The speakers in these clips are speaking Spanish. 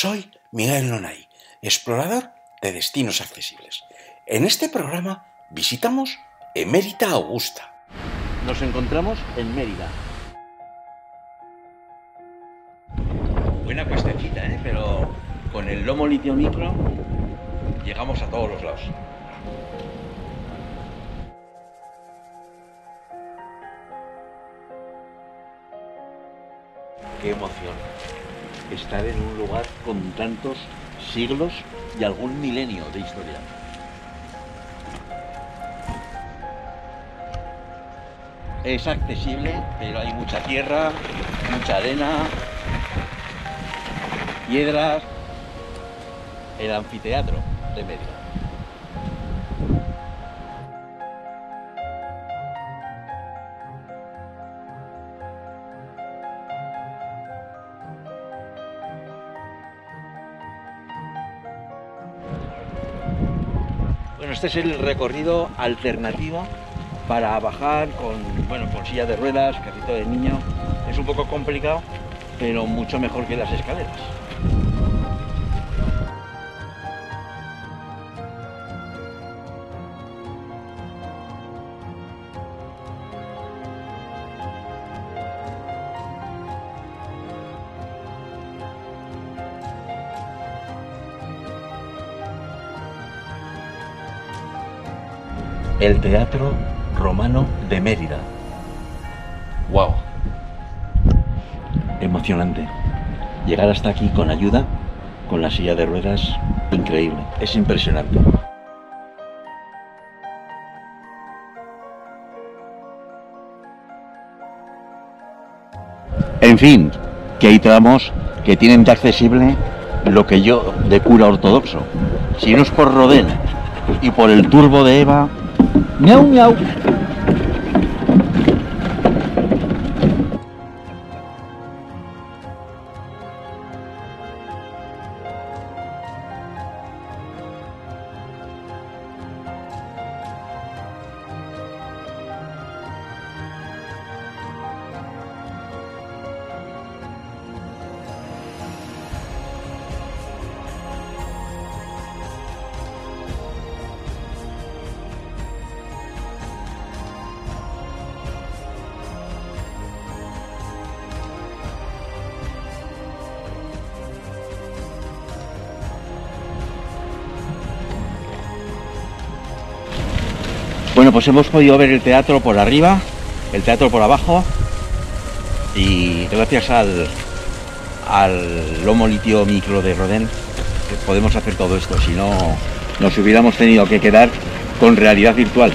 Soy Miguel Nonay, explorador de destinos accesibles. En este programa visitamos Emérita Augusta. Nos encontramos en Mérida. Buena cuestecita, ¿eh? pero con el lomo litio micro llegamos a todos los lados. Qué emoción estar en un lugar con tantos siglos y algún milenio de historia. Es accesible, pero hay mucha tierra, mucha arena, piedras, el anfiteatro de Mérida. Bueno, este es el recorrido alternativo para bajar con, bueno, con silla de ruedas, carrito de niño. Es un poco complicado, pero mucho mejor que las escaleras. El Teatro Romano de Mérida. ¡Wow! Emocionante. Llegar hasta aquí con ayuda, con la silla de ruedas, increíble. Es impresionante. En fin, que hay tramos que tienen de accesible lo que yo de cura ortodoxo. Si no es por Rodén y por el turbo de Eva, miau miau. Bueno, pues hemos podido ver el teatro por arriba, el teatro por abajo y gracias al, al lomo litio micro de Rodén podemos hacer todo esto, si no nos hubiéramos tenido que quedar con realidad virtual.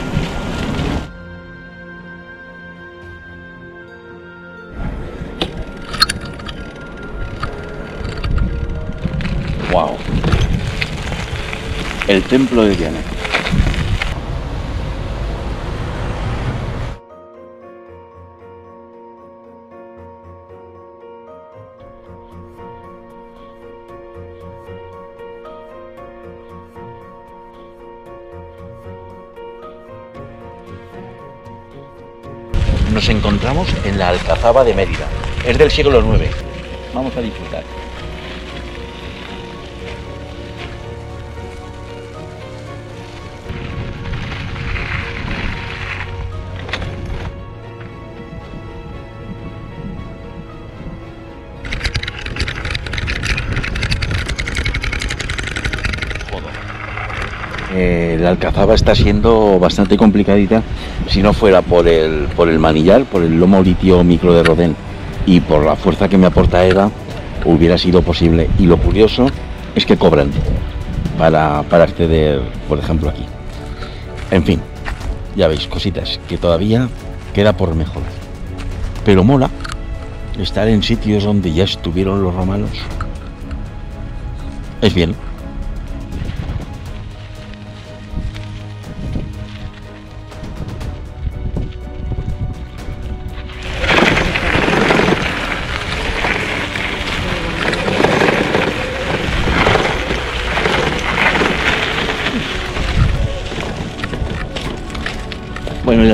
Wow. El templo de Diana. Nos encontramos en la Alcazaba de Mérida. Es del siglo IX. Vamos a disfrutar. Eh, la alcazaba está siendo bastante complicadita si no fuera por el, por el manillar, por el lomo litio micro de Rodén y por la fuerza que me aporta Eva, hubiera sido posible. Y lo curioso es que cobran para, para acceder, por ejemplo, aquí. En fin, ya veis, cositas que todavía queda por mejorar. Pero mola estar en sitios donde ya estuvieron los romanos. Es bien.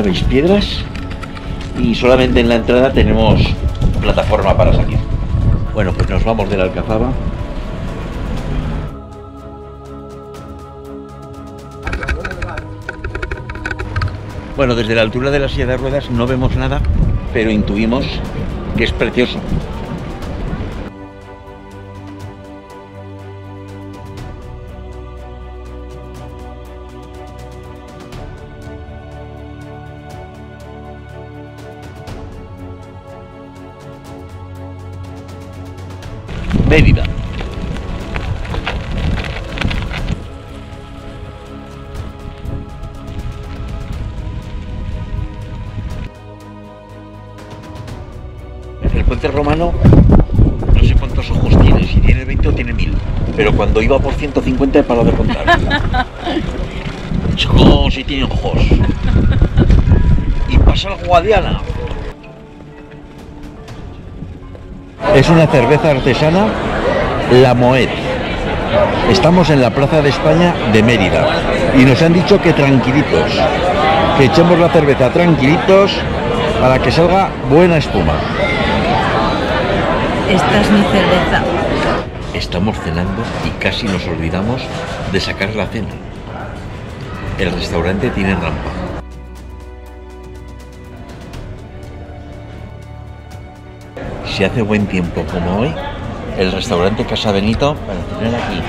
veis piedras y solamente en la entrada tenemos plataforma para salir. Bueno, pues nos vamos de la alcazaba. Bueno, desde la altura de la silla de ruedas no vemos nada, pero intuimos que es precioso. Mérida. El puente romano, no sé cuántos ojos tiene, si tiene 20 o tiene 1000. Pero cuando iba por 150 he parado de contar. Chico, si tiene ojos. Y pasa el Guadiana. Es una cerveza artesana, la Moet. Estamos en la Plaza de España de Mérida y nos han dicho que tranquilitos, que echemos la cerveza tranquilitos para que salga buena espuma. Esta es mi cerveza. Estamos cenando y casi nos olvidamos de sacar la cena. El restaurante tiene rampa. Si hace buen tiempo como hoy, el restaurante Casa Benito, para tener aquí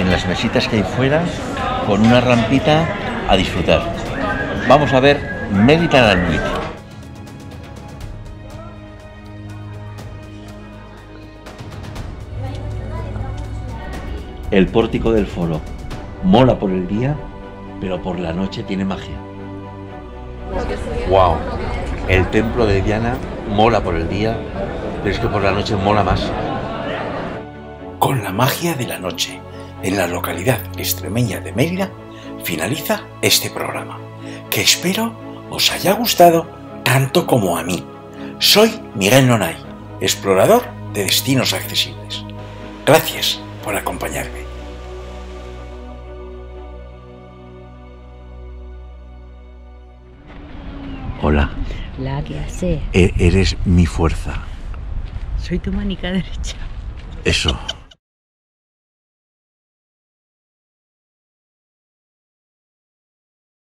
en las mesitas que hay fuera, con una rampita a disfrutar. Vamos a ver Nuit. El pórtico del foro mola por el día, pero por la noche tiene magia. ¡Wow! El templo de Diana mola por el día, pero es que por la noche mola más. Con la magia de la noche, en la localidad extremeña de Mérida, finaliza este programa, que espero os haya gustado tanto como a mí. Soy Miguel Nonay, explorador de destinos accesibles. Gracias por acompañarme. Hola, La que hace. e- eres mi fuerza. Soy tu manica derecha. Eso.